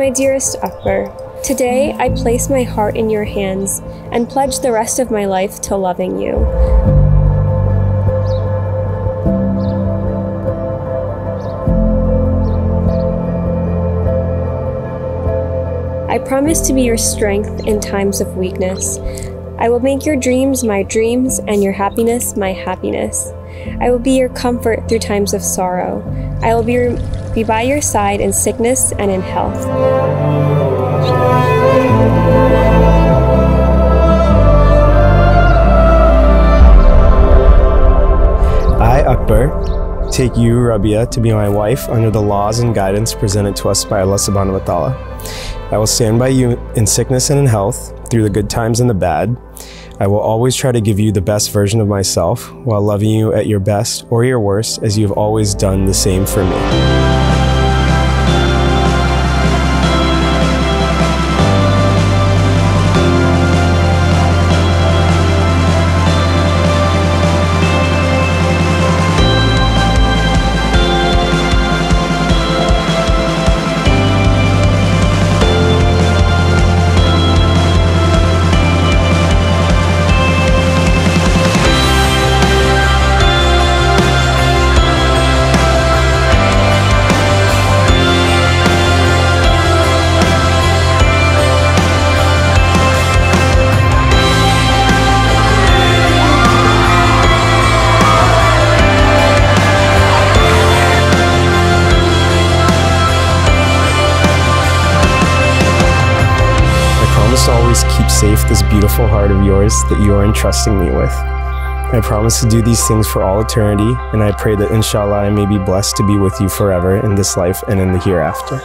My dearest Akbar, today I place my heart in your hands and pledge the rest of my life to loving you. I promise to be your strength in times of weakness. I will make your dreams my dreams and your happiness my happiness. I will be your comfort through times of sorrow. I will be, be by your side in sickness and in health. I, Akbar, take you, Rabia, to be my wife under the laws and guidance presented to us by Allah subhanahu wa ta'ala. I will stand by you in sickness and in health, through the good times and the bad. I will always try to give you the best version of myself while loving you at your best or your worst, as you have always done the same for me. Promise to always keep safe this beautiful heart of yours that you are entrusting me with. I promise to do these things for all eternity, and I pray that inshallah I may be blessed to be with you forever in this life and in the hereafter.